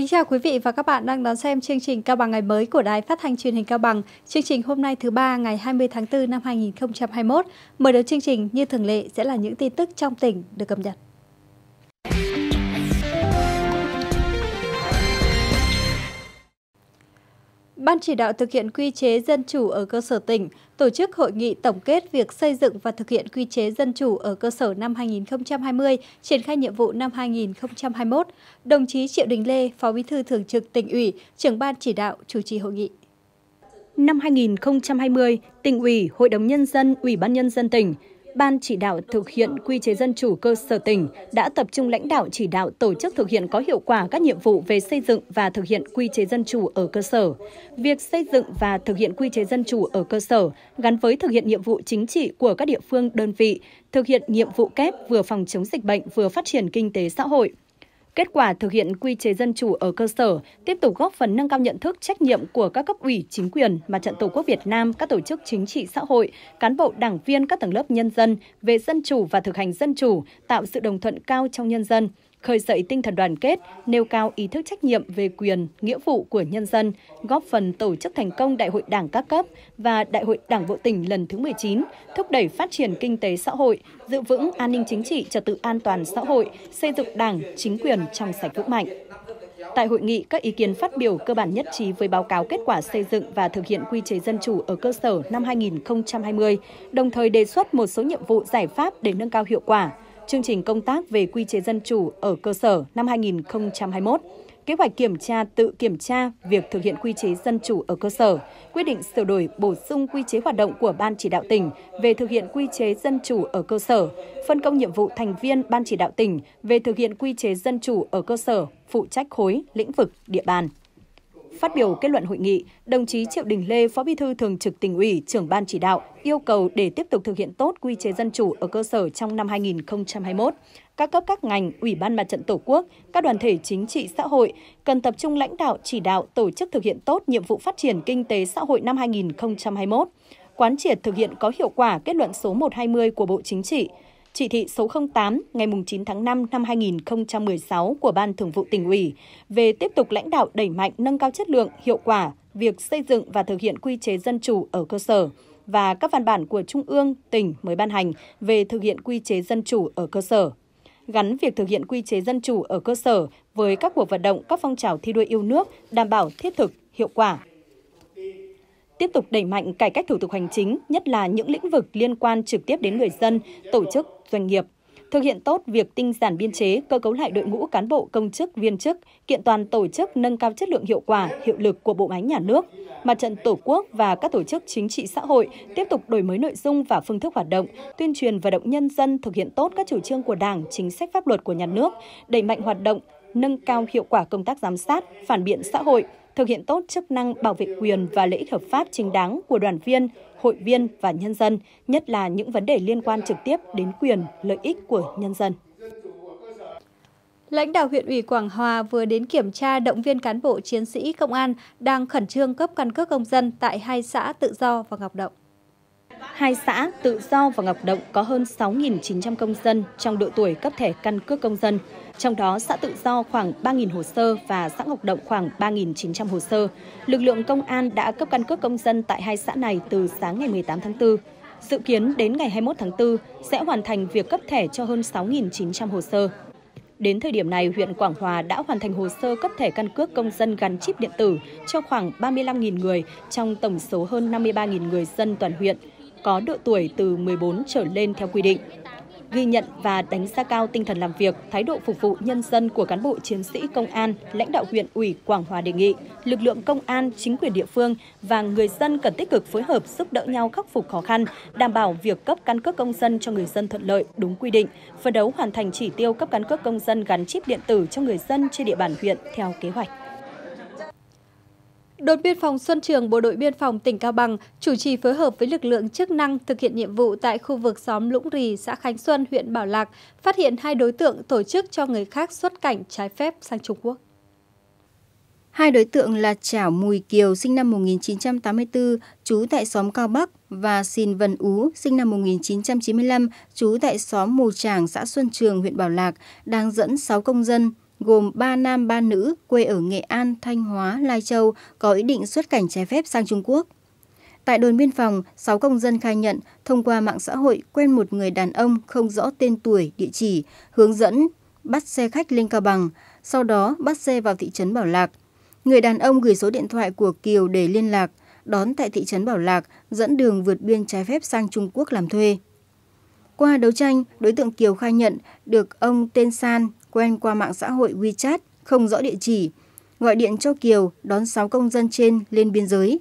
Kính chào quý vị và các bạn đang đón xem chương trình Cao bằng ngày mới của Đài Phát thanh Truyền hình Cao bằng. Chương trình hôm nay thứ ba, ngày 20 tháng 4 năm 2021. Mở đầu chương trình, như thường lệ, sẽ là những tin tức trong tỉnh được cập nhật. Ban chỉ đạo thực hiện quy chế dân chủ ở cơ sở tỉnh tổ chức hội nghị tổng kết việc xây dựng và thực hiện quy chế dân chủ ở cơ sở năm 2020, triển khai nhiệm vụ năm 2021. Đồng chí Triệu Đình Lê, Phó Bí thư Thường trực tỉnh ủy, trưởng ban chỉ đạo chủ trì hội nghị. Năm 2020, tỉnh ủy, Hội đồng Nhân dân, Ủy ban Nhân dân tỉnh Ban chỉ đạo thực hiện quy chế dân chủ cơ sở tỉnh đã tập trung lãnh đạo chỉ đạo tổ chức thực hiện có hiệu quả các nhiệm vụ về xây dựng và thực hiện quy chế dân chủ ở cơ sở. Việc xây dựng và thực hiện quy chế dân chủ ở cơ sở gắn với thực hiện nhiệm vụ chính trị của các địa phương đơn vị, thực hiện nhiệm vụ kép vừa phòng chống dịch bệnh vừa phát triển kinh tế xã hội. Kết quả thực hiện quy chế dân chủ ở cơ sở tiếp tục góp phần nâng cao nhận thức trách nhiệm của các cấp ủy, chính quyền, mặt trận Tổ quốc Việt Nam, các tổ chức chính trị xã hội, cán bộ đảng viên các tầng lớp nhân dân về dân chủ và thực hành dân chủ, tạo sự đồng thuận cao trong nhân dân, khơi dậy tinh thần đoàn kết, nêu cao ý thức trách nhiệm về quyền, nghĩa vụ của nhân dân, góp phần tổ chức thành công Đại hội Đảng các cấp và Đại hội Đảng bộ tỉnh lần thứ 19, thúc đẩy phát triển kinh tế xã hội, giữ vững an ninh chính trị, trật tự an toàn xã hội, xây dựng Đảng, chính quyền trong sạch vững mạnh. Tại hội nghị, các ý kiến phát biểu cơ bản nhất trí với báo cáo kết quả xây dựng và thực hiện quy chế dân chủ ở cơ sở năm 2020, đồng thời đề xuất một số nhiệm vụ giải pháp để nâng cao hiệu quả, chương trình công tác về quy chế dân chủ ở cơ sở năm 2021, kế hoạch kiểm tra tự kiểm tra việc thực hiện quy chế dân chủ ở cơ sở, quyết định sửa đổi bổ sung quy chế hoạt động của Ban chỉ đạo tỉnh về thực hiện quy chế dân chủ ở cơ sở, phân công nhiệm vụ thành viên Ban chỉ đạo tỉnh về thực hiện quy chế dân chủ ở cơ sở, phụ trách khối, lĩnh vực, địa bàn. Phát biểu kết luận hội nghị, đồng chí Triệu Đình Lê, Phó Bí thư Thường trực tỉnh ủy, trưởng ban chỉ đạo yêu cầu để tiếp tục thực hiện tốt quy chế dân chủ ở cơ sở trong năm 2021, các cấp các ngành, Ủy ban Mặt trận Tổ quốc, các đoàn thể chính trị xã hội cần tập trung lãnh đạo chỉ đạo tổ chức thực hiện tốt nhiệm vụ phát triển kinh tế xã hội năm 2021, quán triệt thực hiện có hiệu quả kết luận số 120 của Bộ Chính trị, chỉ thị số 08 ngày 9 tháng 5 năm 2016 của Ban Thường vụ tỉnh ủy về tiếp tục lãnh đạo đẩy mạnh nâng cao chất lượng, hiệu quả việc xây dựng và thực hiện quy chế dân chủ ở cơ sở và các văn bản của Trung ương, tỉnh mới ban hành về thực hiện quy chế dân chủ ở cơ sở. Gắn việc thực hiện quy chế dân chủ ở cơ sở với các cuộc vận động, các phong trào thi đua yêu nước đảm bảo thiết thực, hiệu quả, tiếp tục đẩy mạnh cải cách thủ tục hành chính, nhất là những lĩnh vực liên quan trực tiếp đến người dân, tổ chức, doanh nghiệp. Thực hiện tốt việc tinh giản biên chế, cơ cấu lại đội ngũ cán bộ công chức, viên chức, kiện toàn tổ chức nâng cao chất lượng hiệu quả, hiệu lực của bộ máy nhà nước. Mặt trận Tổ quốc và các tổ chức chính trị xã hội tiếp tục đổi mới nội dung và phương thức hoạt động, tuyên truyền vận động nhân dân thực hiện tốt các chủ trương của Đảng, chính sách pháp luật của nhà nước, đẩy mạnh hoạt động, nâng cao hiệu quả công tác giám sát, phản biện xã hội, thực hiện tốt chức năng bảo vệ quyền và lợi ích hợp pháp chính đáng của đoàn viên, hội viên và nhân dân, nhất là những vấn đề liên quan trực tiếp đến quyền, lợi ích của nhân dân. Lãnh đạo huyện ủy Quảng Hòa vừa đến kiểm tra động viên cán bộ chiến sĩ công an đang khẩn trương cấp căn cước công dân tại hai xã Tự Do và Ngọc Động. Hai xã Tự Do và Ngọc Động có hơn 6.900 công dân trong độ tuổi cấp thẻ căn cước công dân. Trong đó, xã Tự Do khoảng 3.000 hồ sơ và xã Ngọc Động khoảng 3.900 hồ sơ. Lực lượng công an đã cấp căn cước công dân tại hai xã này từ sáng ngày 18 tháng 4. Dự kiến đến ngày 21 tháng 4 sẽ hoàn thành việc cấp thẻ cho hơn 6.900 hồ sơ. Đến thời điểm này, huyện Quảng Hòa đã hoàn thành hồ sơ cấp thẻ căn cước công dân gắn chip điện tử cho khoảng 35.000 người trong tổng số hơn 53.000 người dân toàn huyện có độ tuổi từ 14 trở lên theo quy định ghi nhận và đánh giá cao tinh thần làm việc, thái độ phục vụ nhân dân của cán bộ chiến sĩ công an, lãnh đạo huyện ủy Quảng Hòa đề nghị lực lượng công an, chính quyền địa phương và người dân cần tích cực phối hợp giúp đỡ nhau khắc phục khó khăn, đảm bảo việc cấp căn cước công dân cho người dân thuận lợi, đúng quy định, phấn đấu hoàn thành chỉ tiêu cấp căn cước công dân gắn chip điện tử cho người dân trên địa bàn huyện theo kế hoạch. Đồn biên phòng Xuân Trường, Bộ đội Biên phòng tỉnh Cao Bằng chủ trì phối hợp với lực lượng chức năng thực hiện nhiệm vụ tại khu vực xóm Lũng Rì, xã Khánh Xuân, huyện Bảo Lạc, phát hiện hai đối tượng tổ chức cho người khác xuất cảnh trái phép sang Trung Quốc. Hai đối tượng là Chảo Mùi Kiều sinh năm 1984, trú tại xóm Cao Bắc và Xin Vân Ú sinh năm 1995, trú tại xóm Mù Tràng, xã Xuân Trường, huyện Bảo Lạc, đang dẫn 6 công dân gồm 3 nam 3 nữ quê ở Nghệ An, Thanh Hóa, Lai Châu có ý định xuất cảnh trái phép sang Trung Quốc. Tại đồn biên phòng, 6 công dân khai nhận thông qua mạng xã hội quen một người đàn ông không rõ tên tuổi, địa chỉ, hướng dẫn bắt xe khách lên Cao Bằng, sau đó bắt xe vào thị trấn Bảo Lạc. Người đàn ông gửi số điện thoại của Kiều để liên lạc, đón tại thị trấn Bảo Lạc, dẫn đường vượt biên trái phép sang Trung Quốc làm thuê. Qua đấu tranh, đối tượng Kiều khai nhận được ông tên San quen qua mạng xã hội WeChat, không rõ địa chỉ, gọi điện cho Kiều đón 6 công dân trên lên biên giới.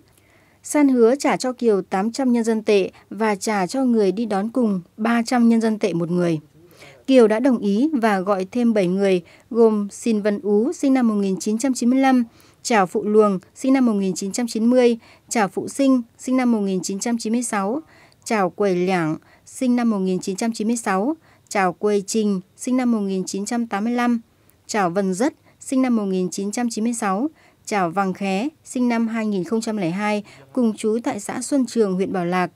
San hứa trả cho Kiều 800 nhân dân tệ và trả cho người đi đón cùng 300 nhân dân tệ một người. Kiều đã đồng ý và gọi thêm 7 người gồm Xin Văn Ú sinh năm 1995, Trảo Phụ Luồng sinh năm 1990, Trảo Phụ Sinh sinh năm 1996, Trảo Quầy Lẻng sinh năm 1996, Trảo quê Trình sinh năm 1985, Trảo Vân Rất sinh năm 1996, Trảo Vàng Khé sinh năm 2002 cùng chú tại xã Xuân Trường, huyện Bảo Lạc.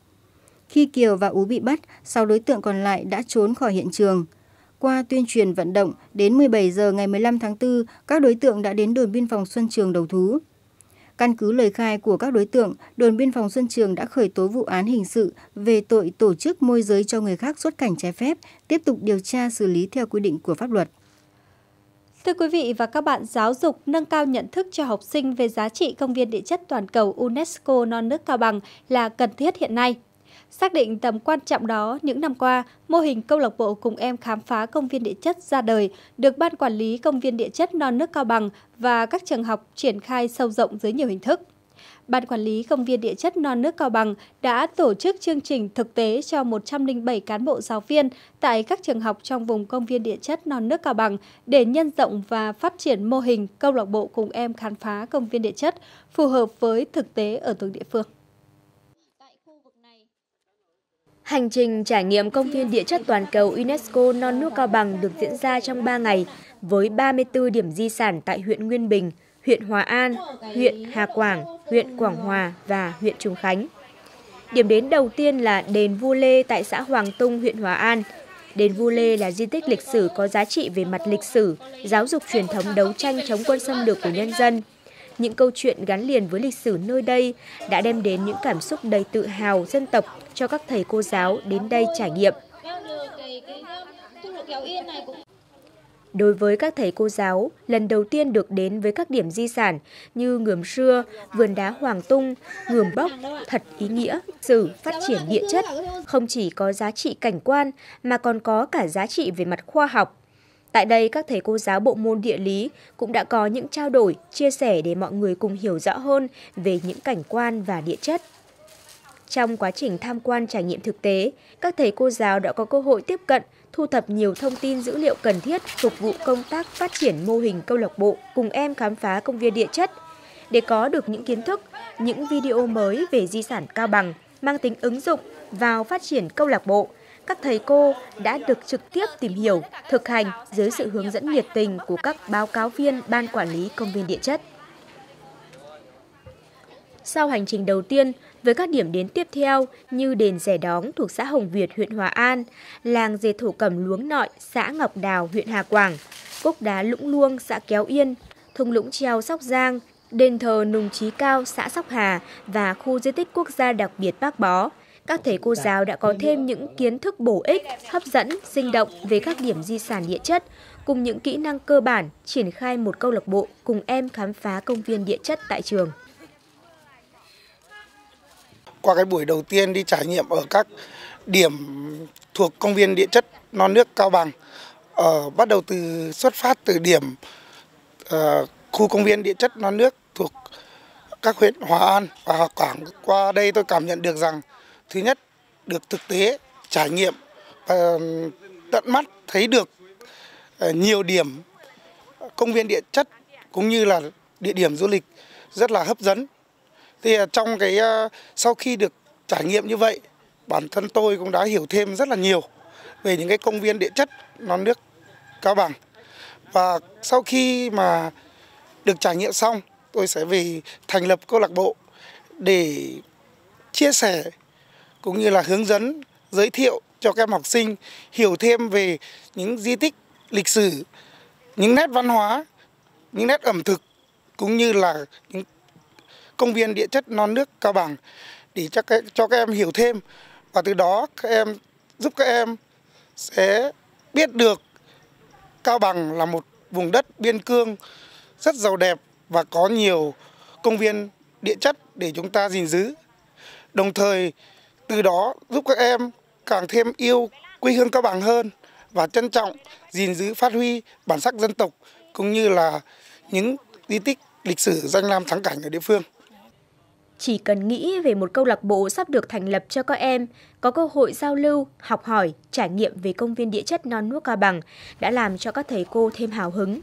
Khi Kiều và Ú bị bắt, sáu đối tượng còn lại đã trốn khỏi hiện trường. Qua tuyên truyền vận động, đến 17 giờ ngày 15 tháng 4, các đối tượng đã đến đồn biên phòng Xuân Trường đầu thú. Căn cứ lời khai của các đối tượng, đồn biên phòng Xuân Trường đã khởi tố vụ án hình sự về tội tổ chức môi giới cho người khác xuất cảnh trái phép, tiếp tục điều tra xử lý theo quy định của pháp luật. Thưa quý vị và các bạn, giáo dục nâng cao nhận thức cho học sinh về giá trị công viên địa chất toàn cầu UNESCO non nước Cao Bằng là cần thiết hiện nay. Xác định tầm quan trọng đó, những năm qua, mô hình câu lạc bộ cùng em khám phá công viên địa chất ra đời, được Ban Quản lý Công viên địa chất non nước Cao Bằng và các trường học triển khai sâu rộng dưới nhiều hình thức. Ban Quản lý Công viên Địa chất Non nước Cao Bằng đã tổ chức chương trình thực tế cho 107 cán bộ giáo viên tại các trường học trong vùng Công viên Địa chất Non nước Cao Bằng để nhân rộng và phát triển mô hình câu lạc bộ cùng em khám phá công viên địa chất phù hợp với thực tế ở từng địa phương. Hành trình trải nghiệm công viên địa chất toàn cầu UNESCO Non nước Cao Bằng được diễn ra trong 3 ngày với 34 điểm di sản tại huyện Nguyên Bình, huyện Hòa An, huyện Hà Quảng, huyện Quảng Hòa và huyện Trùng Khánh. Điểm đến đầu tiên là đền Vua Lê tại xã Hoàng Tung, huyện Hòa An. Đền Vua Lê là di tích lịch sử có giá trị về mặt lịch sử, giáo dục truyền thống đấu tranh chống quân xâm lược của nhân dân. Những câu chuyện gắn liền với lịch sử nơi đây đã đem đến những cảm xúc đầy tự hào dân tộc cho các thầy cô giáo đến đây trải nghiệm. Đối với các thầy cô giáo, lần đầu tiên được đến với các điểm di sản như Ngườm Xưa, Vườn Đá Hoàng Tung, Ngườm Bốc thật ý nghĩa, sử phát triển địa chất, không chỉ có giá trị cảnh quan mà còn có cả giá trị về mặt khoa học. Tại đây, các thầy cô giáo bộ môn địa lý cũng đã có những trao đổi, chia sẻ để mọi người cùng hiểu rõ hơn về những cảnh quan và địa chất. Trong quá trình tham quan trải nghiệm thực tế, các thầy cô giáo đã có cơ hội tiếp cận, thu thập nhiều thông tin dữ liệu cần thiết phục vụ công tác phát triển mô hình câu lạc bộ cùng em khám phá công viên địa chất. Để có được những kiến thức, những video mới về di sản Cao Bằng mang tính ứng dụng vào phát triển câu lạc bộ, các thầy cô đã được trực tiếp tìm hiểu, thực hành dưới sự hướng dẫn nhiệt tình của các báo cáo viên Ban Quản lý Công viên Địa chất. Sau hành trình đầu tiên, với các điểm đến tiếp theo như đền Rẻ Đóng thuộc xã Hồng Việt, huyện Hòa An, làng dệt thổ cẩm Luống Nội, xã Ngọc Đào, huyện Hà Quảng, cốc đá Lũng Luông, xã Kéo Yên, thung lũng treo Sóc Giang, đền thờ Nùng Trí Cao, xã Sóc Hà và khu di tích quốc gia đặc biệt Bác Bó. Các thầy cô giáo đã có thêm những kiến thức bổ ích, hấp dẫn, sinh động về các điểm di sản địa chất, cùng những kỹ năng cơ bản triển khai một câu lạc bộ cùng em khám phá công viên địa chất tại trường qua cái buổi đầu tiên đi trải nghiệm ở các điểm thuộc công viên địa chất non nước Cao Bằng. Ở bắt đầu từ xuất phát từ điểm uh, khu công viên địa chất non nước thuộc các huyện Hòa An và Hòa Quảng. Qua đây tôi cảm nhận được rằng thứ nhất được thực tế trải nghiệm và tận mắt thấy được ờ, nhiều điểm công viên địa chất cũng như là địa điểm du lịch rất là hấp dẫn thì ờ, trong cái sau khi được trải nghiệm như vậy, bản thân tôi cũng đã hiểu thêm rất là nhiều về những cái công viên địa chất non nước Cao Bằng. Và sau khi mà được trải nghiệm xong, tôi sẽ về thành lập câu lạc bộ để chia sẻ cũng như là hướng dẫn giới thiệu cho các em học sinh hiểu thêm về những di tích lịch sử những nét văn hóa, những nét ẩm thực cũng như là những công viên địa chất non nước Cao Bằng để cho các, cho các em hiểu thêm và từ đó các em giúp các em sẽ biết được Cao Bằng là một vùng đất biên cương rất giàu đẹp và có nhiều công viên địa chất để chúng ta gìn giữ. Đồng thời từ đó giúp các em càng thêm yêu quê hương Cao Bằng hơn và trân trọng, gìn giữ phát huy bản sắc dân tộc cũng như là những di tích lịch sử danh lam thắng cảnh ở địa phương. Chỉ cần nghĩ về một câu lạc bộ sắp được thành lập cho các em, có cơ hội giao lưu, học hỏi, trải nghiệm về công viên địa chất non nước Cao Bằng đã làm cho các thầy cô thêm hào hứng.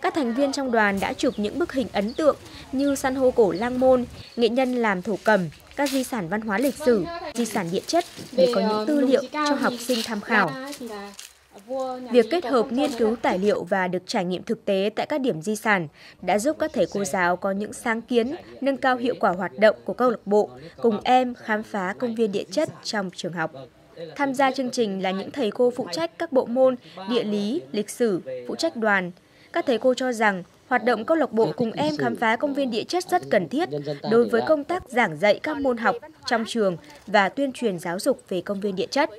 Các thành viên trong đoàn đã chụp những bức hình ấn tượng như san hô cổ Lang Môn, nghệ nhân làm thổ cầm, các di sản văn hóa lịch sử, di sản địa chất để có những tư liệu cho học sinh tham khảo. Việc kết hợp nghiên cứu tài liệu và được trải nghiệm thực tế tại các điểm di sản đã giúp các thầy cô giáo có những sáng kiến, nâng cao hiệu quả hoạt động của câu lạc bộ, cùng em khám phá công viên địa chất trong trường học. Tham gia chương trình là những thầy cô phụ trách các bộ môn địa lý, lịch sử, phụ trách đoàn. Các thầy cô cho rằng Hoạt động câu lạc bộ cùng em khám phá công viên địa chất rất cần thiết đối với công tác giảng dạy các môn học trong trường và tuyên truyền giáo dục về công viên địa chất.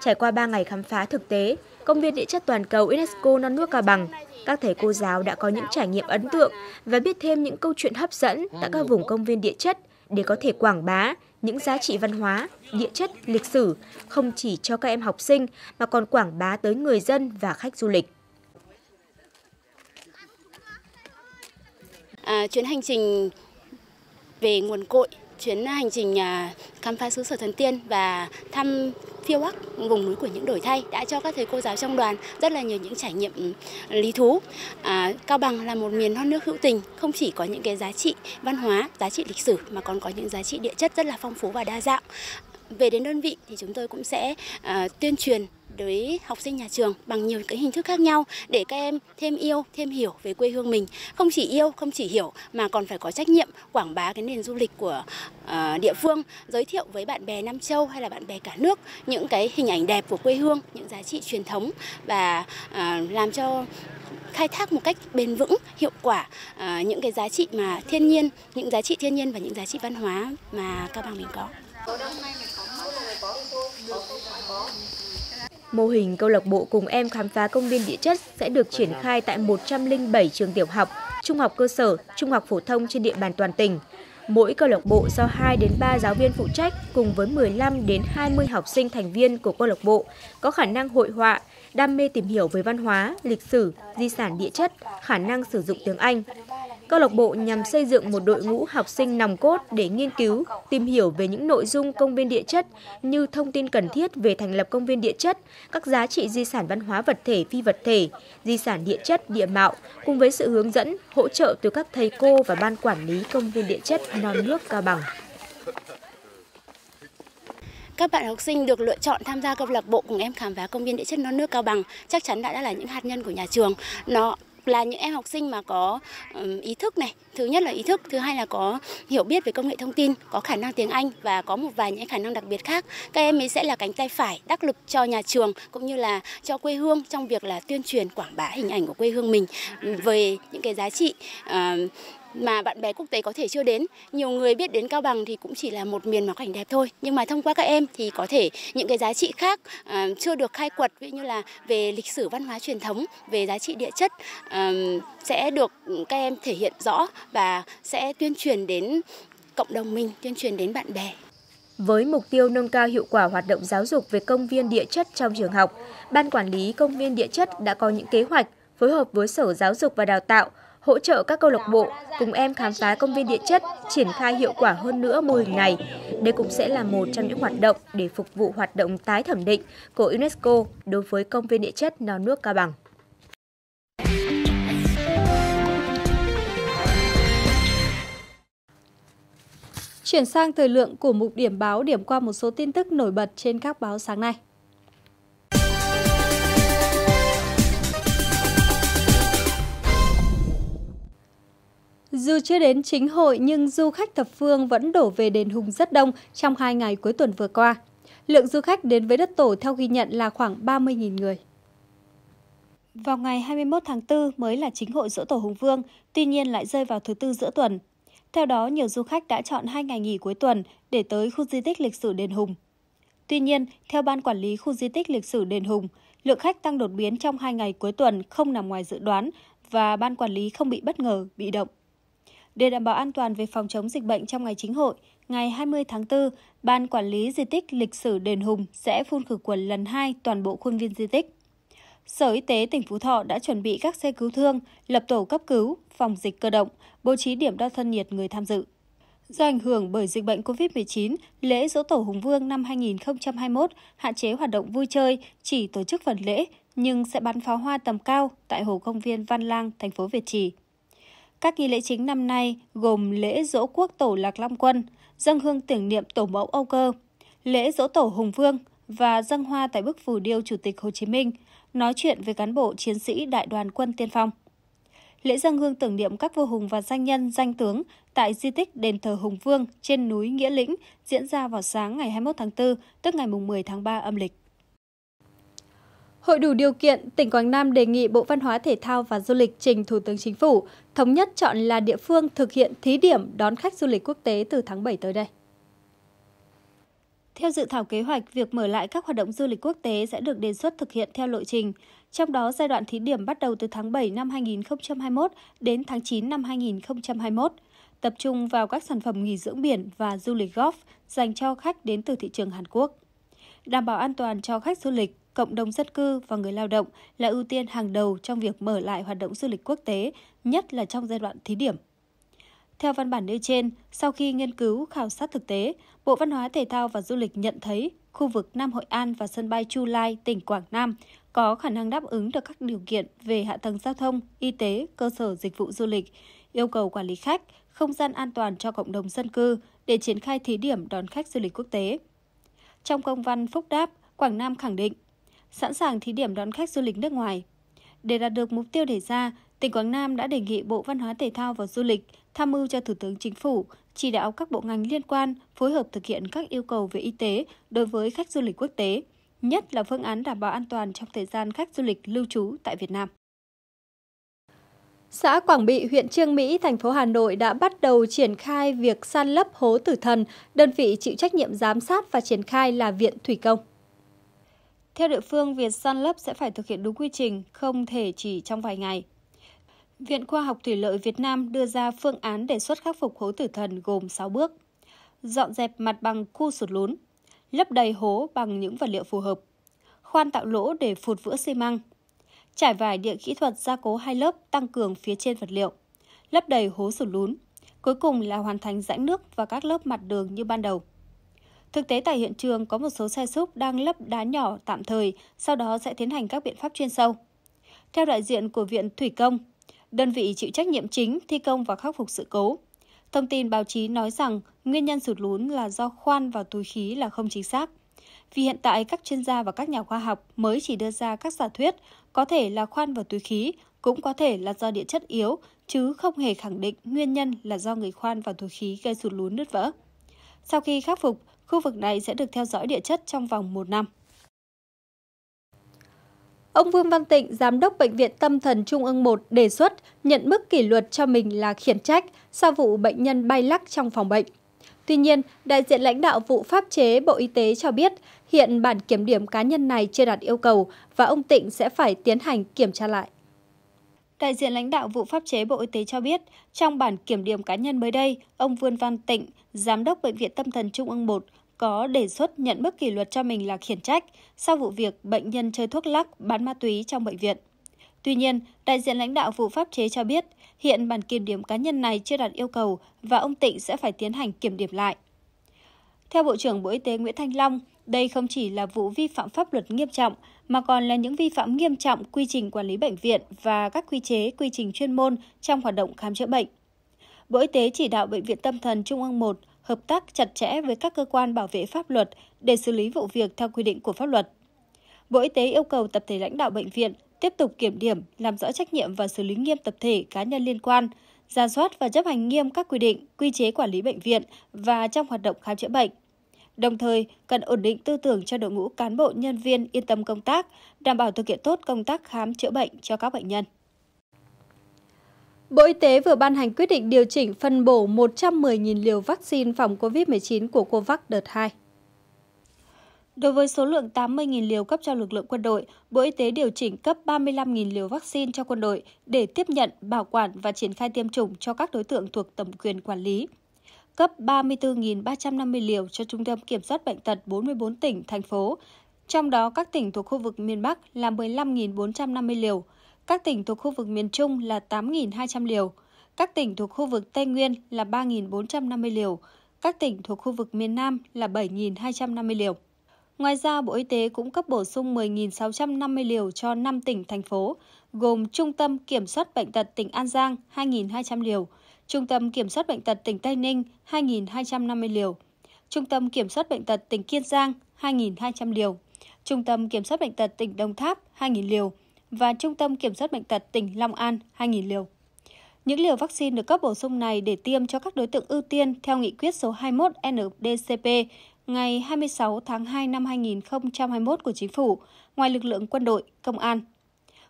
Trải qua 3 ngày khám phá thực tế, công viên địa chất toàn cầu UNESCO non nước Cao Bằng, các thầy cô giáo đã có những trải nghiệm ấn tượng và biết thêm những câu chuyện hấp dẫn tại các vùng công viên địa chất để có thể quảng bá những giá trị văn hóa, địa chất, lịch sử không chỉ cho các em học sinh mà còn quảng bá tới người dân và khách du lịch. À, chuyến hành trình về nguồn cội, chuyến hành trình à, khám phá xứ sở thần tiên và thăm phiêu bắc vùng núi của những đổi thay đã cho các thầy cô giáo trong đoàn rất là nhiều những trải nghiệm lý thú. À, Cao Bằng là một miền non nước hữu tình, không chỉ có những cái giá trị văn hóa, giá trị lịch sử mà còn có những giá trị địa chất rất là phong phú và đa dạng. Về đến đơn vị thì chúng tôi cũng sẽ à, tuyên truyền đối học sinh nhà trường bằng nhiều cái hình thức khác nhau để các em thêm yêu, thêm hiểu về quê hương mình. Không chỉ yêu, không chỉ hiểu mà còn phải có trách nhiệm quảng bá cái nền du lịch của uh, địa phương, giới thiệu với bạn bè Nam Châu hay là bạn bè cả nước những cái hình ảnh đẹp của quê hương, những giá trị truyền thống và uh, làm cho khai thác một cách bền vững, hiệu quả uh, những cái giá trị mà thiên nhiên, những giá trị thiên nhiên và những giá trị văn hóa mà Cao Bằng mình có. Mô hình câu lạc bộ cùng em khám phá công viên địa chất sẽ được triển khai tại 107 trường tiểu học, trung học cơ sở, trung học phổ thông trên địa bàn toàn tỉnh. Mỗi câu lạc bộ do 2 đến 3 giáo viên phụ trách cùng với 15 đến 20 học sinh thành viên của câu lạc bộ có khả năng hội họa, đam mê tìm hiểu về văn hóa, lịch sử, di sản địa chất, khả năng sử dụng tiếng Anh. Câu lạc bộ nhằm xây dựng một đội ngũ học sinh nòng cốt để nghiên cứu, tìm hiểu về những nội dung công viên địa chất như thông tin cần thiết về thành lập công viên địa chất, các giá trị di sản văn hóa vật thể phi vật thể, di sản địa chất địa mạo cùng với sự hướng dẫn, hỗ trợ từ các thầy cô và ban quản lý công viên địa chất non nước Cao Bằng các bạn học sinh được lựa chọn tham gia câu lạc bộ cùng em khám phá công viên địa chất non nước Cao Bằng chắc chắn đã, đã là những hạt nhân của nhà trường. Nó là những em học sinh mà có ý thức này. Thứ nhất là ý thức thứ hai là có hiểu biết về công nghệ thông tin có khả năng tiếng anh và có một vài những khả năng đặc biệt khác. Các em ấy sẽ là cánh tay phải đắc lực cho nhà trường cũng như là cho quê hương trong việc là tuyên truyền quảng bá hình ảnh của quê hương mình về những cái giá trị uh, mà bạn bè quốc tế có thể chưa đến. Nhiều người biết đến Cao Bằng thì cũng chỉ là một miền mà cảnh đẹp thôi. Nhưng mà thông qua các em thì có thể những cái giá trị khác uh, chưa được khai quật ví như là về lịch sử văn hóa truyền thống, về giá trị địa chất uh, sẽ được các em thể hiện rõ và sẽ tuyên truyền đến cộng đồng mình, tuyên truyền đến bạn bè. Với mục tiêu nâng cao hiệu quả hoạt động giáo dục về công viên địa chất trong trường học, Ban Quản lý Công viên Địa chất đã có những kế hoạch phối hợp với Sở Giáo dục và Đào tạo hỗ trợ các câu lạc bộ cùng em khám phá công viên địa chất, triển khai hiệu quả hơn nữa mô hình này. Đây cũng sẽ là một trong những hoạt động để phục vụ hoạt động tái thẩm định của UNESCO đối với công viên địa chất non nước Cao Bằng. Chuyển sang thời lượng của mục điểm báo điểm qua một số tin tức nổi bật trên các báo sáng nay. Dù chưa đến chính hội nhưng du khách thập phương vẫn đổ về đền Hùng rất đông trong hai ngày cuối tuần vừa qua. Lượng du khách đến với đất tổ theo ghi nhận là khoảng 30.000 người. Vào ngày 21 tháng 4 mới là chính hội dỗ tổ Hùng Vương, tuy nhiên lại rơi vào thứ tư giữa tuần. Theo đó, nhiều du khách đã chọn hai ngày nghỉ cuối tuần để tới khu di tích lịch sử Đền Hùng. Tuy nhiên, theo Ban Quản lý Khu di tích lịch sử Đền Hùng, lượng khách tăng đột biến trong hai ngày cuối tuần không nằm ngoài dự đoán và Ban Quản lý không bị bất ngờ, bị động. Để đảm bảo an toàn về phòng chống dịch bệnh trong ngày chính hội, ngày 20 tháng 4, Ban Quản lý Di tích Lịch sử Đền Hùng sẽ phun khử khuẩn lần 2 toàn bộ khuôn viên di tích. Sở Y tế tỉnh Phú Thọ đã chuẩn bị các xe cứu thương, lập tổ cấp cứu, phòng dịch cơ động, bố trí điểm đo thân nhiệt người tham dự. Do ảnh hưởng bởi dịch bệnh COVID-19, lễ dỗ tổ Hùng Vương năm 2021 hạn chế hoạt động vui chơi, chỉ tổ chức phần lễ nhưng sẽ bắn pháo hoa tầm cao tại Hồ Công viên Văn Lang, thành phố Việt Trì. Các nghi lễ chính năm nay gồm lễ dỗ quốc tổ Lạc Long Quân, dân hương tưởng niệm tổ mẫu Âu Cơ, lễ dỗ tổ Hùng Vương và dân hoa tại bức phù điêu Chủ tịch Hồ Chí Minh, nói chuyện với cán bộ chiến sĩ Đại đoàn quân tiên phong. Lễ dân hương tưởng niệm các vua hùng và danh nhân, danh tướng tại di tích đền thờ Hùng Vương trên núi Nghĩa Lĩnh diễn ra vào sáng ngày 21 tháng 4, tức ngày 10 tháng 3 âm lịch. Hội đủ điều kiện, tỉnh Quảng Nam đề nghị Bộ Văn hóa Thể thao và Du lịch trình Thủ tướng Chính phủ thống nhất chọn là địa phương thực hiện thí điểm đón khách du lịch quốc tế từ tháng 7 tới đây. Theo dự thảo kế hoạch, việc mở lại các hoạt động du lịch quốc tế sẽ được đề xuất thực hiện theo lộ trình. Trong đó, giai đoạn thí điểm bắt đầu từ tháng 7 năm 2021 đến tháng 9 năm 2021, tập trung vào các sản phẩm nghỉ dưỡng biển và du lịch golf dành cho khách đến từ thị trường Hàn Quốc. Đảm bảo an toàn cho khách du lịch, cộng đồng dân cư và người lao động là ưu tiên hàng đầu trong việc mở lại hoạt động du lịch quốc tế, nhất là trong giai đoạn thí điểm. Theo văn bản nêu trên, sau khi nghiên cứu khảo sát thực tế, Bộ Văn hóa Thể thao và Du lịch nhận thấy khu vực Nam Hội An và sân bay Chu Lai, tỉnh Quảng Nam có khả năng đáp ứng được các điều kiện về hạ tầng giao thông, y tế, cơ sở dịch vụ du lịch, yêu cầu quản lý khách, không gian an toàn cho cộng đồng dân cư để triển khai thí điểm đón khách du lịch quốc tế. Trong công văn phúc đáp, Quảng Nam khẳng định sẵn sàng thí điểm đón khách du lịch nước ngoài. Để đạt được mục tiêu đề ra, tỉnh Quảng Nam đã đề nghị Bộ Văn hóa Thể thao và Du lịch tham mưu cho Thủ tướng Chính phủ chỉ đạo các bộ ngành liên quan phối hợp thực hiện các yêu cầu về y tế đối với khách du lịch quốc tế, nhất là phương án đảm bảo an toàn trong thời gian khách du lịch lưu trú tại Việt Nam. Xã Quảng Bị, huyện Trương Mỹ, thành phố Hà Nội đã bắt đầu triển khai việc san lấp hố tử thần, đơn vị chịu trách nhiệm giám sát và triển khai là Viện Thủy Công. Theo địa phương, việc san lấp sẽ phải thực hiện đúng quy trình, không thể chỉ trong vài ngày. Viện Khoa học Thủy lợi Việt Nam đưa ra phương án đề xuất khắc phục hố tử thần gồm 6 bước. Dọn dẹp mặt bằng khu sụt lún, lấp đầy hố bằng những vật liệu phù hợp, khoan tạo lỗ để phụt vữa xi măng, trải vải địa kỹ thuật gia cố hai lớp tăng cường phía trên vật liệu, lấp đầy hố sụt lún. Cuối cùng là hoàn thành rãnh nước và các lớp mặt đường như ban đầu. Thực tế tại hiện trường có một số xe xúc đang lấp đá nhỏ tạm thời, sau đó sẽ tiến hành các biện pháp chuyên sâu. Theo đại diện của Viện Thủy Công, đơn vị chịu trách nhiệm chính thi công và khắc phục sự cố. Thông tin báo chí nói rằng nguyên nhân sụt lún là do khoan vào túi khí là không chính xác. Vì hiện tại các chuyên gia và các nhà khoa học mới chỉ đưa ra các giả thuyết có thể là khoan vào túi khí, cũng có thể là do địa chất yếu, chứ không hề khẳng định nguyên nhân là do người khoan vào túi khí gây sụt lún nứt vỡ. Sau khi khắc phục, khu vực này sẽ được theo dõi địa chất trong vòng một năm. Ông Vương Văn Tịnh, Giám đốc Bệnh viện Tâm thần Trung ương 1 đề xuất nhận mức kỷ luật cho mình là khiển trách sau vụ bệnh nhân bay lắc trong phòng bệnh. Tuy nhiên, đại diện lãnh đạo vụ pháp chế Bộ Y tế cho biết hiện bản kiểm điểm cá nhân này chưa đạt yêu cầu và ông Tịnh sẽ phải tiến hành kiểm tra lại. Đại diện lãnh đạo vụ pháp chế Bộ Y tế cho biết, trong bản kiểm điểm cá nhân mới đây, ông Vương Văn Tịnh, Giám đốc Bệnh viện Tâm thần Trung ương 1, có đề xuất nhận mức kỷ luật cho mình là khiển trách sau vụ việc bệnh nhân chơi thuốc lắc bán ma túy trong bệnh viện. Tuy nhiên, đại diện lãnh đạo vụ pháp chế cho biết hiện bản kiểm điểm cá nhân này chưa đạt yêu cầu và ông Tịnh sẽ phải tiến hành kiểm điểm lại. Theo Bộ trưởng Bộ Y tế Nguyễn Thanh Long, đây không chỉ là vụ vi phạm pháp luật nghiêm trọng mà còn là những vi phạm nghiêm trọng quy trình quản lý bệnh viện và các quy chế, quy trình chuyên môn trong hoạt động khám chữa bệnh. Bộ Y tế chỉ đạo Bệnh viện Tâm thần Trung ương 1 hợp tác chặt chẽ với các cơ quan bảo vệ pháp luật để xử lý vụ việc theo quy định của pháp luật. Bộ Y tế yêu cầu tập thể lãnh đạo bệnh viện tiếp tục kiểm điểm, làm rõ trách nhiệm và xử lý nghiêm tập thể cá nhân liên quan, ra soát và chấp hành nghiêm các quy định, quy chế quản lý bệnh viện và trong hoạt động khám chữa bệnh. Đồng thời, cần ổn định tư tưởng cho đội ngũ cán bộ nhân viên yên tâm công tác, đảm bảo thực hiện tốt công tác khám chữa bệnh cho các bệnh nhân. Bộ Y tế vừa ban hành quyết định điều chỉnh phân bổ 110.000 liều vaccine phòng COVID-19 của COVAX đợt 2. Đối với số lượng 80.000 liều cấp cho lực lượng quân đội, Bộ Y tế điều chỉnh cấp 35.000 liều vaccine cho quân đội để tiếp nhận, bảo quản và triển khai tiêm chủng cho các đối tượng thuộc tầm quyền quản lý. Cấp 34.350 liều cho Trung tâm Kiểm soát Bệnh tật 44 tỉnh, thành phố, trong đó các tỉnh thuộc khu vực miền Bắc là 15.450 liều, các tỉnh thuộc khu vực miền Trung là 8.200 liều, các tỉnh thuộc khu vực Tây Nguyên là 3.450 liều, các tỉnh thuộc khu vực miền Nam là 7.250 liều. Ngoài ra, Bộ Y tế cũng cấp bổ sung 10.650 liều cho 5 tỉnh, thành phố, gồm Trung tâm Kiểm soát Bệnh tật tỉnh An Giang 2.200 liều, Trung tâm Kiểm soát Bệnh tật tỉnh Tây Ninh 2.250 liều, Trung tâm Kiểm soát Bệnh tật tỉnh Kiên Giang 2.200 liều, Trung tâm Kiểm soát Bệnh tật tỉnh Đồng Tháp 2.000 liều và Trung tâm Kiểm soát Bệnh tật tỉnh Long An 2.000 liều. Những liều vaccine được cấp bổ sung này để tiêm cho các đối tượng ưu tiên theo nghị quyết số 21 NDCP ngày 26 tháng 2 năm 2021 của Chính phủ, ngoài lực lượng quân đội, công an.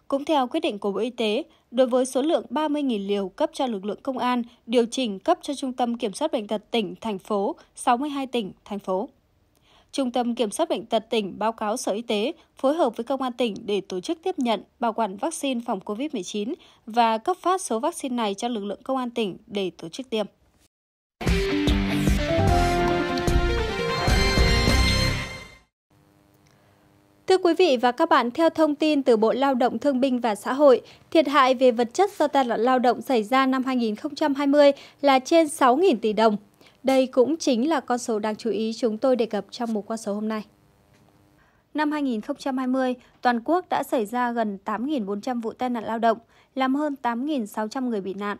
Cũng theo quyết định của Bộ Y tế, đối với số lượng 30.000 liều cấp cho lực lượng công an, điều chỉnh cấp cho Trung tâm Kiểm soát Bệnh tật tỉnh, thành phố, 62 tỉnh, thành phố. Trung tâm Kiểm soát Bệnh tật tỉnh báo cáo Sở Y tế phối hợp với Công an tỉnh để tổ chức tiếp nhận, bảo quản vaccine phòng COVID-19 và cấp phát số vaccine này cho lực lượng Công an tỉnh để tổ chức tiêm. Thưa quý vị và các bạn, theo thông tin từ Bộ Lao động Thương binh và Xã hội, thiệt hại về vật chất do tai nạn lao động xảy ra năm 2020 là trên 6.000 tỷ đồng. Đây cũng chính là con số đáng chú ý chúng tôi đề cập trong một con số hôm nay. Năm 2020, toàn quốc đã xảy ra gần 8.400 vụ tai nạn lao động, làm hơn 8.600 người bị nạn.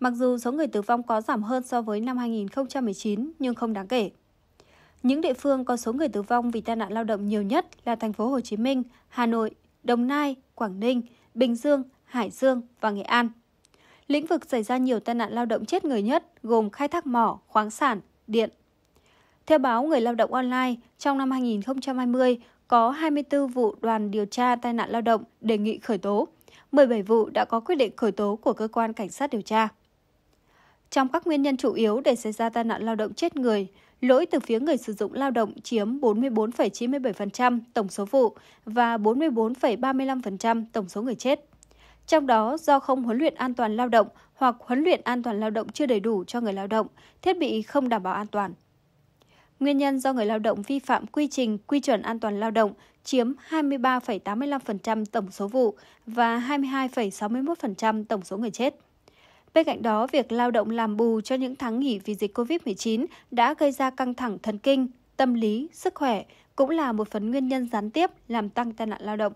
Mặc dù số người tử vong có giảm hơn so với năm 2019 nhưng không đáng kể. Những địa phương có số người tử vong vì tai nạn lao động nhiều nhất là thành phố Hồ Chí Minh, Hà Nội, Đồng Nai, Quảng Ninh, Bình Dương, Hải Dương và Nghệ An. Lĩnh vực xảy ra nhiều tai nạn lao động chết người nhất gồm khai thác mỏ, khoáng sản, điện. Theo báo Người lao động online, trong năm 2020 có 24 vụ đoàn điều tra tai nạn lao động đề nghị khởi tố, 17 vụ đã có quyết định khởi tố của cơ quan cảnh sát điều tra. Trong các nguyên nhân chủ yếu để xảy ra tai nạn lao động chết người, lỗi từ phía người sử dụng lao động chiếm 44,97% tổng số vụ và 44,35% tổng số người chết. Trong đó, do không huấn luyện an toàn lao động hoặc huấn luyện an toàn lao động chưa đầy đủ cho người lao động, thiết bị không đảm bảo an toàn. Nguyên nhân do người lao động vi phạm quy trình, quy chuẩn an toàn lao động chiếm 23,85% tổng số vụ và 22,61% tổng số người chết. Bên cạnh đó, việc lao động làm bù cho những tháng nghỉ vì dịch COVID-19 đã gây ra căng thẳng thần kinh, tâm lý, sức khỏe, cũng là một phần nguyên nhân gián tiếp làm tăng tai nạn lao động.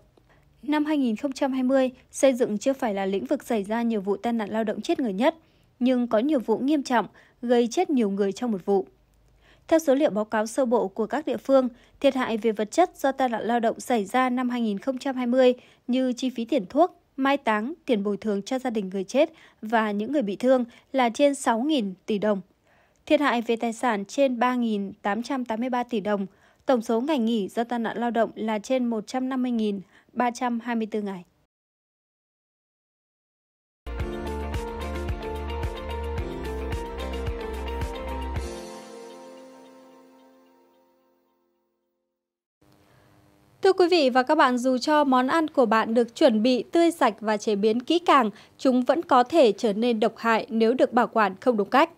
Năm 2020, xây dựng chưa phải là lĩnh vực xảy ra nhiều vụ tai nạn lao động chết người nhất, nhưng có nhiều vụ nghiêm trọng, gây chết nhiều người trong một vụ. Theo số liệu báo cáo sơ bộ của các địa phương, thiệt hại về vật chất do tai nạn lao động xảy ra năm 2020 như chi phí tiền thuốc, mai táng, tiền bồi thường cho gia đình người chết và những người bị thương là trên 6.000 tỷ đồng. Thiệt hại về tài sản trên 3.883 tỷ đồng. Tổng số ngày nghỉ do tai nạn lao động là trên 150.324 ngày. Thưa quý vị và các bạn, dù cho món ăn của bạn được chuẩn bị tươi sạch và chế biến kỹ càng, chúng vẫn có thể trở nên độc hại nếu được bảo quản không đúng cách.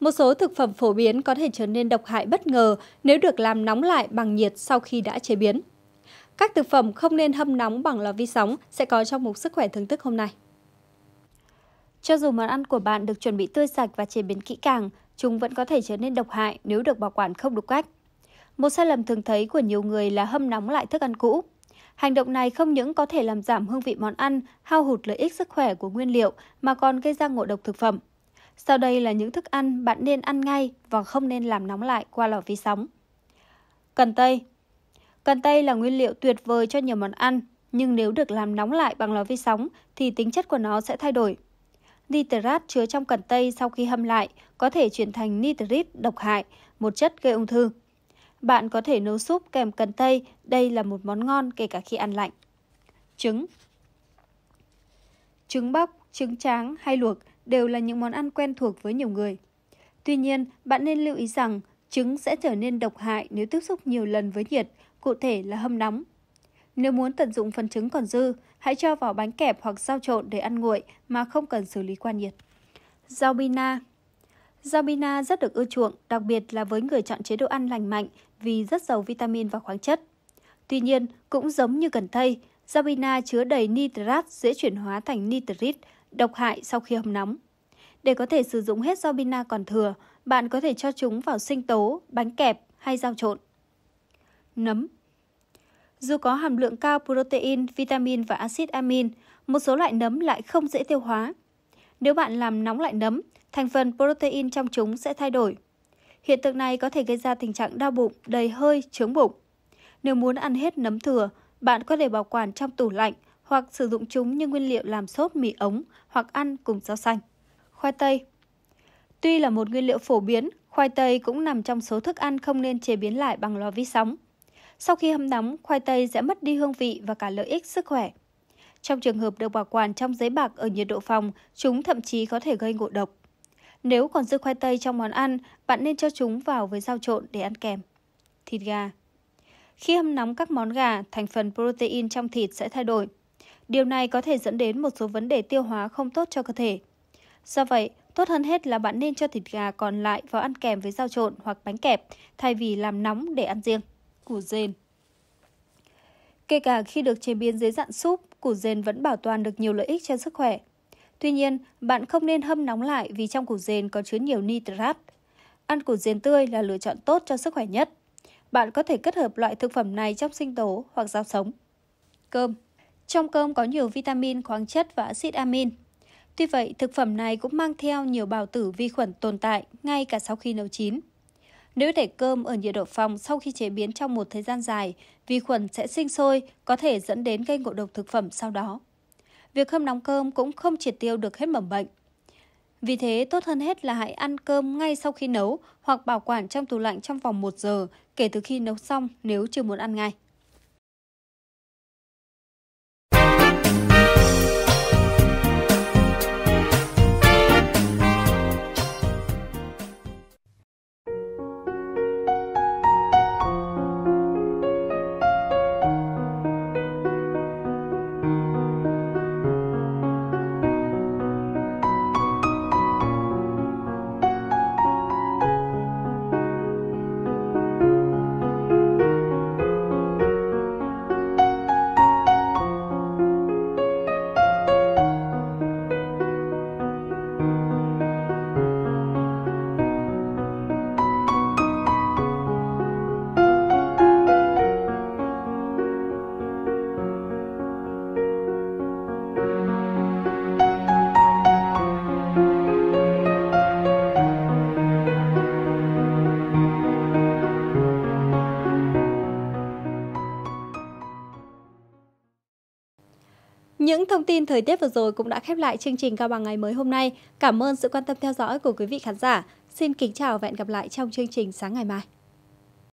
Một số thực phẩm phổ biến có thể trở nên độc hại bất ngờ nếu được làm nóng lại bằng nhiệt sau khi đã chế biến. Các thực phẩm không nên hâm nóng bằng lò vi sóng sẽ có trong mục sức khỏe thưởng thức hôm nay. Cho dù món ăn của bạn được chuẩn bị tươi sạch và chế biến kỹ càng, chúng vẫn có thể trở nên độc hại nếu được bảo quản không đúng cách. Một sai lầm thường thấy của nhiều người là hâm nóng lại thức ăn cũ. Hành động này không những có thể làm giảm hương vị món ăn, hao hụt lợi ích sức khỏe của nguyên liệu mà còn gây ra ngộ độc thực phẩm. Sau đây là những thức ăn bạn nên ăn ngay và không nên làm nóng lại qua lò vi sóng. Cần tây Cần tây là nguyên liệu tuyệt vời cho nhiều món ăn, nhưng nếu được làm nóng lại bằng lò vi sóng thì tính chất của nó sẽ thay đổi. Nitrat chứa trong cần tây sau khi hâm lại có thể chuyển thành nitrit độc hại, một chất gây ung thư. Bạn có thể nấu súp kèm cần tây, đây là một món ngon kể cả khi ăn lạnh. Trứng Trứng bóc, trứng tráng hay luộc đều là những món ăn quen thuộc với nhiều người. Tuy nhiên, bạn nên lưu ý rằng trứng sẽ trở nên độc hại nếu tiếp xúc nhiều lần với nhiệt, cụ thể là hâm nóng. Nếu muốn tận dụng phần trứng còn dư, hãy cho vào bánh kẹp hoặc rau trộn để ăn nguội mà không cần xử lý qua nhiệt. Rau bina Rau bina rất được ưa chuộng, đặc biệt là với người chọn chế độ ăn lành mạnh vì rất giàu vitamin và khoáng chất. Tuy nhiên, cũng giống như cần tây, rau bina chứa đầy nitrat dễ chuyển hóa thành nitrit, độc hại sau khi hâm nóng. Để có thể sử dụng hết rau bina còn thừa, bạn có thể cho chúng vào sinh tố, bánh kẹp hay rau trộn. Nấm Dù có hàm lượng cao protein, vitamin và axit amin, một số loại nấm lại không dễ tiêu hóa. Nếu bạn làm nóng lại nấm, thành phần protein trong chúng sẽ thay đổi. Hiện tượng này có thể gây ra tình trạng đau bụng, đầy hơi, trướng bụng. Nếu muốn ăn hết nấm thừa, bạn có thể bảo quản trong tủ lạnh hoặc sử dụng chúng như nguyên liệu làm sốt mì ống hoặc ăn cùng rau xanh. Khoai tây Tuy là một nguyên liệu phổ biến, khoai tây cũng nằm trong số thức ăn không nên chế biến lại bằng lò vi sóng. Sau khi hâm nóng, khoai tây sẽ mất đi hương vị và cả lợi ích sức khỏe. Trong trường hợp được bảo quản trong giấy bạc ở nhiệt độ phòng, chúng thậm chí có thể gây ngộ độc. Nếu còn dư khoai tây trong món ăn, bạn nên cho chúng vào với rau trộn để ăn kèm. Thịt gà Khi hâm nóng các món gà, thành phần protein trong thịt sẽ thay đổi. Điều này có thể dẫn đến một số vấn đề tiêu hóa không tốt cho cơ thể. Do vậy, tốt hơn hết là bạn nên cho thịt gà còn lại vào ăn kèm với rau trộn hoặc bánh kẹp, thay vì làm nóng để ăn riêng. Củ dền Kể cả khi được chế biến dưới dạng súp, củ dền vẫn bảo toàn được nhiều lợi ích cho sức khỏe. Tuy nhiên, bạn không nên hâm nóng lại vì trong củ dền có chứa nhiều nitrat. Ăn củ dền tươi là lựa chọn tốt cho sức khỏe nhất. Bạn có thể kết hợp loại thực phẩm này trong sinh tố hoặc rau sống. Cơm Trong cơm có nhiều vitamin, khoáng chất và axit amin. Tuy vậy, thực phẩm này cũng mang theo nhiều bào tử vi khuẩn tồn tại ngay cả sau khi nấu chín. Nếu để cơm ở nhiệt độ phòng sau khi chế biến trong một thời gian dài, vi khuẩn sẽ sinh sôi, có thể dẫn đến gây ngộ độc thực phẩm sau đó. Việc không nóng cơm cũng không triệt tiêu được hết mầm bệnh. Vì thế, tốt hơn hết là hãy ăn cơm ngay sau khi nấu hoặc bảo quản trong tủ lạnh trong vòng 1 giờ kể từ khi nấu xong nếu chưa muốn ăn ngay. Tin thời tiết vừa rồi cũng đã khép lại chương trình Cao bằng ngày mới hôm nay. Cảm ơn sự quan tâm theo dõi của quý vị khán giả. Xin kính chào và hẹn gặp lại trong chương trình sáng ngày mai.